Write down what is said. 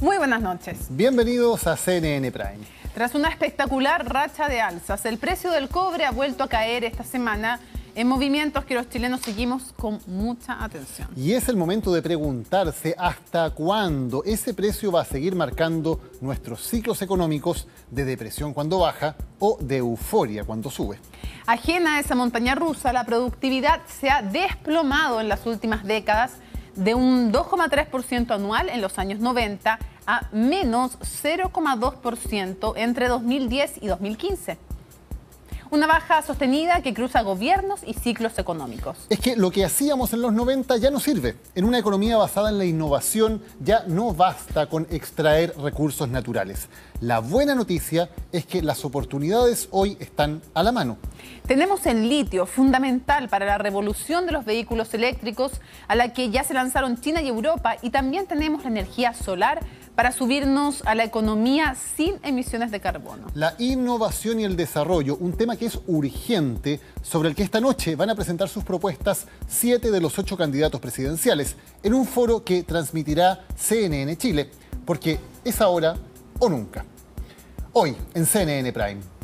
Muy buenas noches. Bienvenidos a CNN Prime. Tras una espectacular racha de alzas, el precio del cobre ha vuelto a caer esta semana en movimientos que los chilenos seguimos con mucha atención. Y es el momento de preguntarse hasta cuándo ese precio va a seguir marcando nuestros ciclos económicos de depresión cuando baja o de euforia cuando sube. Ajena a esa montaña rusa, la productividad se ha desplomado en las últimas décadas de un 2,3% anual en los años 90 a menos 0,2% entre 2010 y 2015. Una baja sostenida que cruza gobiernos y ciclos económicos. Es que lo que hacíamos en los 90 ya no sirve. En una economía basada en la innovación ya no basta con extraer recursos naturales. La buena noticia es que las oportunidades hoy están a la mano. Tenemos el litio, fundamental para la revolución de los vehículos eléctricos, a la que ya se lanzaron China y Europa, y también tenemos la energía solar para subirnos a la economía sin emisiones de carbono. La innovación y el desarrollo, un tema que es urgente, sobre el que esta noche van a presentar sus propuestas siete de los ocho candidatos presidenciales, en un foro que transmitirá CNN Chile, porque es ahora o nunca. Hoy en CNN Prime.